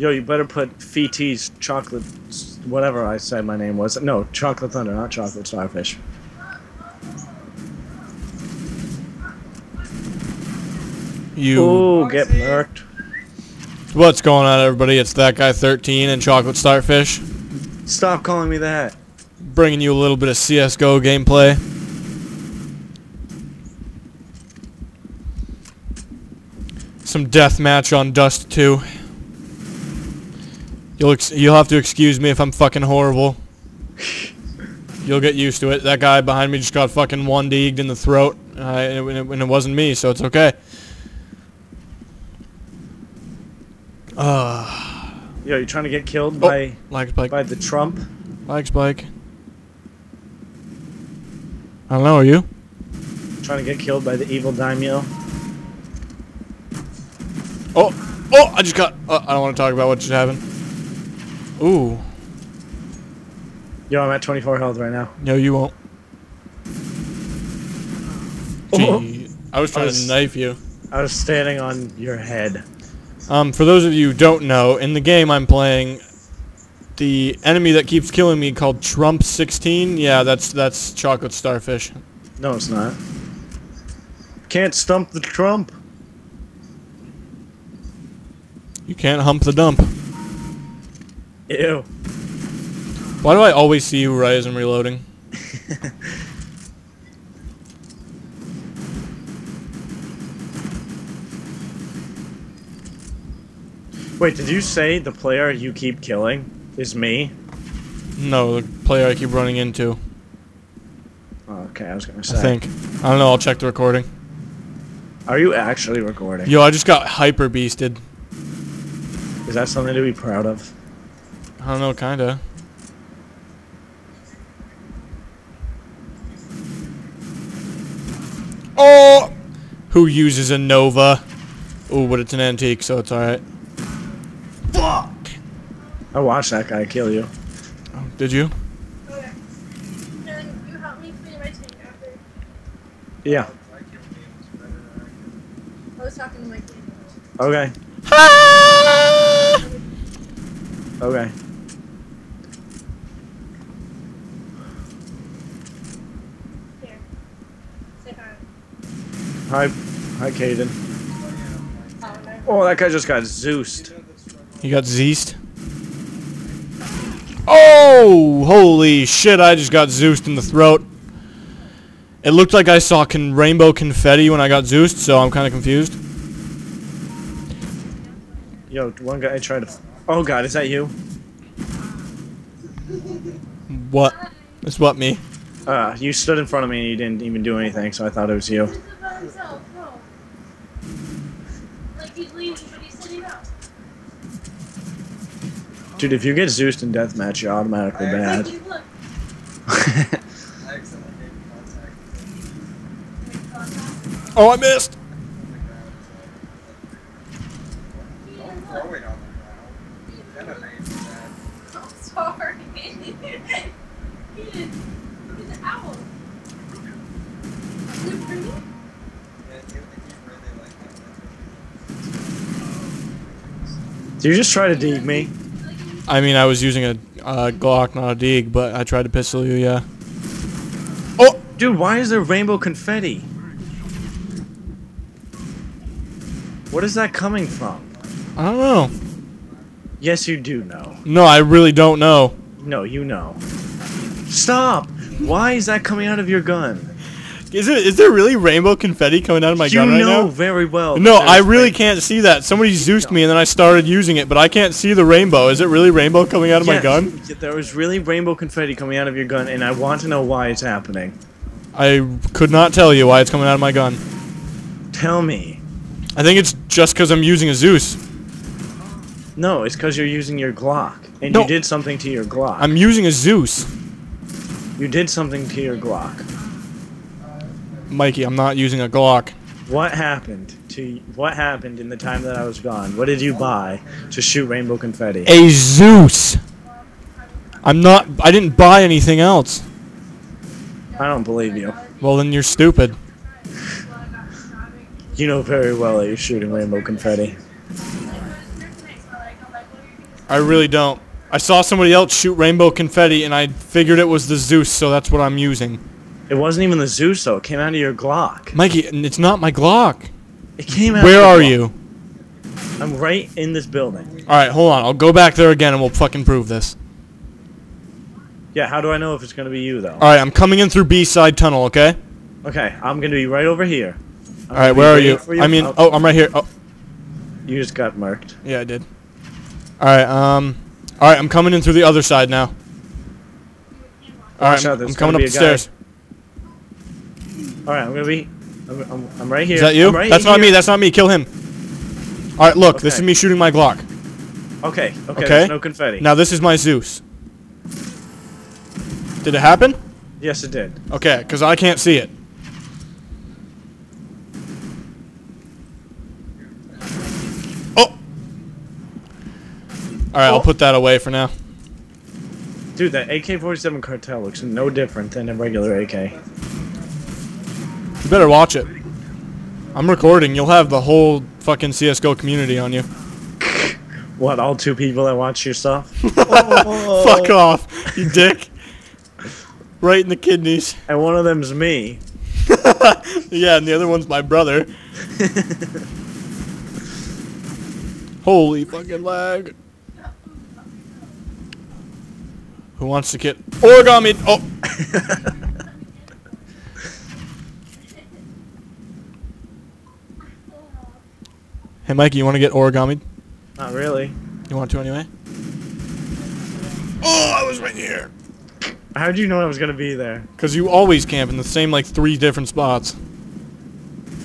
Yo, you better put FT's chocolate, whatever I said my name was. No, Chocolate Thunder, not Chocolate Starfish. You. Ooh, get murked. What's going on, everybody? It's that guy 13 and Chocolate Starfish, Stop calling me that. bringing you a little bit of CS:GO gameplay. Some deathmatch on Dust 2. You'll ex- you'll have to excuse me if I'm fucking horrible. You'll get used to it. That guy behind me just got fucking one deaged in the throat, uh, and, it, and it wasn't me, so it's okay. Uh, Yo, you're trying to get killed Oh. by like spike, by the Trump? like spike. I don't know. Are you? Trying to get killed by the evil daimyo? Oh, oh! I just got. Uh, I don't want to talk about what just happened. Ooh, Yo, I'm at 24 health right now. no, you won't. Oh. Gee, I was trying was- to knife you. I was standing on your head. Um, for those of you who don't know, in the game I'm playing, the enemy that keeps killing me called Trump 16. Yeah, that's that's chocolate starfish. No, it's not. Can't stump the Trump. You can't hump the dump. Ew. Why do I always see you as I'm reloading? Wait, did you say the player you keep killing is me? No, the player I keep running into. Oh, okay, I was gonna say. I think. I don't know. I'll check the recording. Are you actually recording? Yo, I just got hyper beasted. Is that something to be proud of? I don't know, kinda. Oh! Who uses a Nova? Oh, but it's an antique, so it's alright. Fuck! I watched that guy kill you. Oh, did you? Okay. Can you help me clean my tank after? Yeah. I was talking to my kid. Okay. Ah! Okay. Here. Say hi. Hi, hi, Caden. Oh. That guy just got Zeused. You got Zeist? Oh! Holy shit, I just got Zeused in the throat. It looked like I saw con- rainbow confetti when I got Zeused, so I'm kind of confused. Yo, one guy tried to. Oh God, is that you? What? It's what, me? Uh, you stood in front of me and you didn't even do anything, so I thought it was you. He's by himself. No. Like he's leaving, but he's sitting up. Dude, if you get Zeused in deathmatch, you're automatically bad. Oh, I missed! I'm sorry. He did. He's an owl. Good for me. Did you just try to dig me? I mean, I was using a uh, Glock, not a Deag, but I tried to pistol you, yeah. Oh! Dude, why is there rainbow confetti? What is that coming from? I don't know. Yes, you do know. No, I really don't know. No, you know. Stop! Why is that coming out of your gun? Is it? Is there really rainbow confetti coming out of my you gun right know now? very well. No, I really can't see that. Somebody Zeused me and then I started using it, but I can't see the rainbow. Is it really rainbow coming out of my gun? There was really rainbow confetti coming out of your gun, and I want to know why it's happening. I could not tell you why it's coming out of my gun. Tell me. I think it's just because I'm using a Zeus. No, it's because you're using your Glock, and No. you did something to your Glock. I'm using a Zeus. you did something to your Glock. Mikey, I'm not using a Glock. What happened to what happened in the time that I was gone? What did you buy to shoot rainbow confetti? A Zeus. I'm not. I didn't buy anything else. I don't believe you. Well, then you're stupid. You know very well that you're shooting rainbow confetti. I really don't. I saw somebody else shoot rainbow confetti, and I figured it was the Zeus, so that's what I'm using. It wasn't even the Zeus though. It came out of your Glock. Mikey, it's not my Glock. It came out. Where of are Glock. you? I'm right in this building. All right, hold on. I'll go back there again, and we'll fucking prove this. Yeah. How do I know if it's gonna be you though? All right, I'm coming in through B side tunnel. Okay. Okay, I'm gonna be right over here. I'm All right, where are waiting you? I mean, Oh, oh, I'm right here. Oh, you just got marked. yeah, I did. All right, um, all right, I'm coming in through the other side now. All right, I'm, I'm coming up the stairs. All right, I'm gonna be. I'm, I'm, I'm right here. Is that you? Right That's not me. That's not me. Kill him. All right, look, this is me shooting my Glock. Okay. Okay. Okay. There's no confetti. Now this is my Zeus. Did it happen? Yes, it did. Okay, because I can't see it. Oh! Alright, I'll Oh. put that away for now. Dude, that AK-47 cartel looks no different than a regular AK. You better watch it. I'm recording. You'll have the whole fucking CSGO community on you. What? All two people that watch your stuff? Fuck oh. off, you dick. Right in the kidneys. And one of them's me. Yeah, and the other one's my brother. Holy fucking lag. Who wants to get origami? Oh, hey Mikey, you want to get origami? Not really. You want to anyway? Oh, I was right here. How'd you know I was gonna be there? Cause you always camp in the same like three different spots.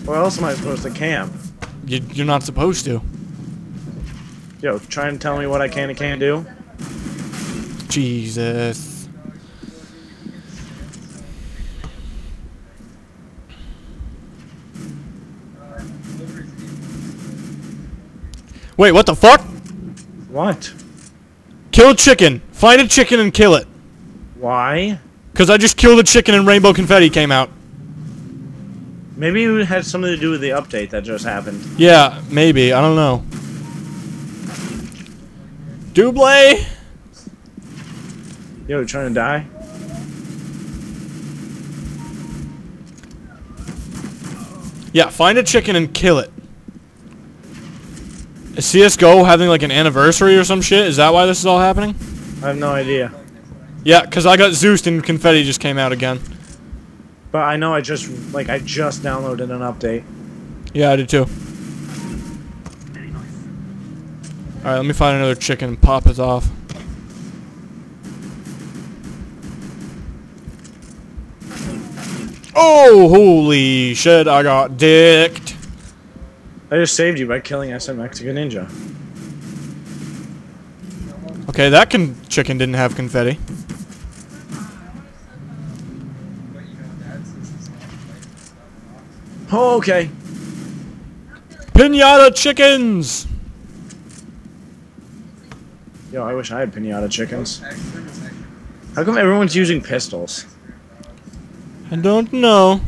Where else am I supposed to camp? You, you're not supposed to. Yo, try and tell me what I can and can't do. Jesus. Wait, what the fuck? What? Kill a chicken. Find a chicken and kill it. Why? Cause I just killed a chicken and rainbow confetti came out. Maybe it had something to do with the update that just happened. Yeah, maybe. I don't know. Dublé? Yo, you trying to die? Yeah, find a chicken and kill it. Is CSGO having like an anniversary or some shit? Is that why this is all happening? I have no idea. Yeah, because I got Zeus and confetti just came out again. But I know I just, like, I just downloaded an update. Yeah, I did too. Alright, let me find another chicken and pop it off. Oh, holy shit, I got dicked. I just saved you by killing SM Mexican Ninja. Okay, that con chicken didn't have confetti. Oh, okay. Pinata chickens! Yo, I wish I had pinata chickens. How come everyone's using pistols? I don't know.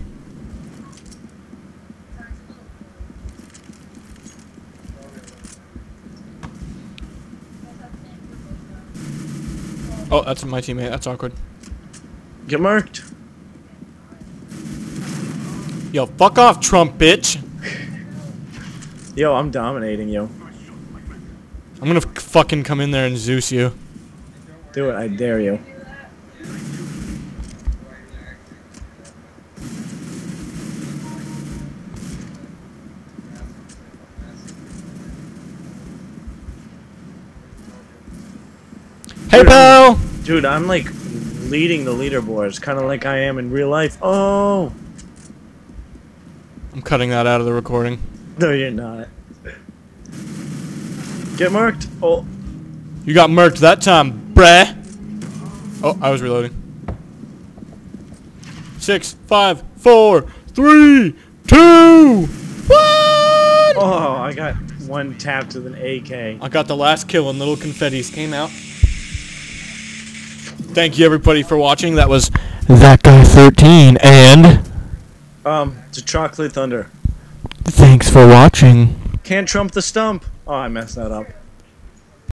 Oh, that's my teammate. That's awkward. Get marked. Yo, fuck off, Trump bitch. Yo, I'm dominating you. I'm gonna fucking come in there and Zeus you. Do it, I dare you. Hey, pal! Dude, I'm like leading the leaderboards, kind of like I am in real life. Oh! I'm cutting that out of the recording. No, you're not. Get marked. Oh, You got murked that time, bruh. Oh, I was reloading. Six, five, four, three, two, one! oh, I got one tapped with an AK. I got the last kill and little confettis came out. Thank you everybody for watching. That was that guy 13 and Um, to Chocolate Thunder. thanks for watching. Can't trump the stump. Oh, I messed that up.